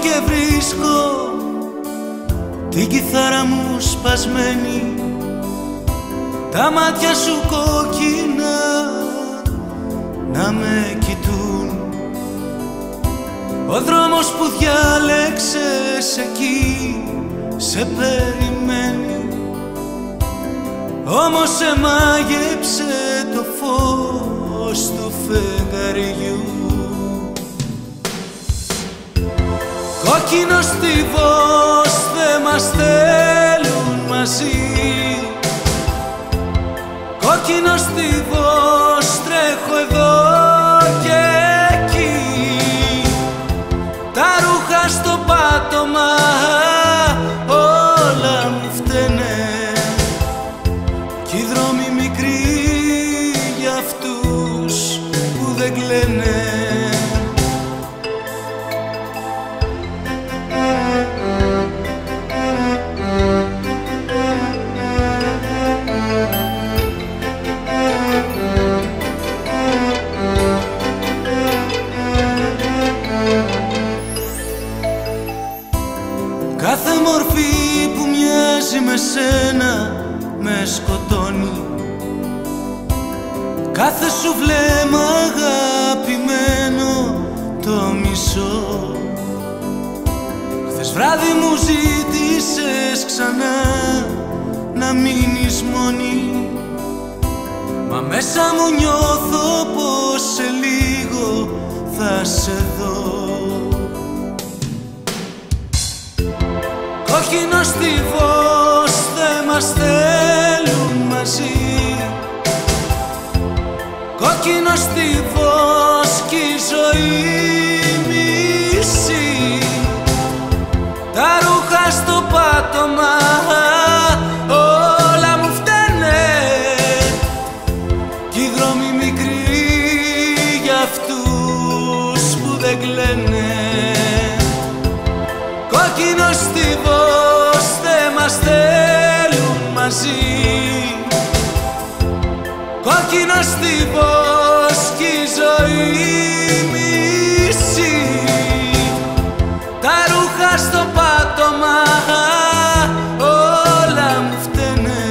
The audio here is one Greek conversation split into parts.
Γυρίζω και βρίσκω την κιθάρα μου σπασμένη. Τα μάτια σου κόκκινα να με κοιτούν. Ο δρόμος που διάλεξες εκεί σε περιμένει. Όμως σε μάγεψε το φως του φεγγαριού Κόκκινο στιβός δεν μας θέλουν μαζί. Κόκκινο στιβός τρέχω εδώ και εκεί. Τα ρούχα στο πάτωμα όλα μου φταίνε. Κι οι δρόμοι μικροί για αυτούς που δεν κλαίνε Κάθε μορφή που μοιάζει με σένα με σκοτώνει. Κάθε σου βλέμμα αγαπημένο το μισό. Χθες βράδυ μου ζήτησες ξανά να μείνεις μόνη. Μα μέσα μου νιώθω πως σε λίγο θα σε δω Κόκκινο στιβός δεν μας θέλουν μαζί. Κόκκινο στιβός κι η ζωή μισή. Τα ρούχα στο πάτωμα όλα μου φταίνε. Κι οι δρόμοι μικροί για αυτούς που δεν κλαίνε. Κόκκινο στιβός Κόκκινο στιβός κι η ζωή μισή. Τα ρούχα στο πάτωμα όλα μου φταίνε.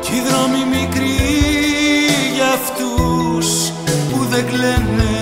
Κι οι δρόμοι μικροί για αυτούς που δεν κλαίνε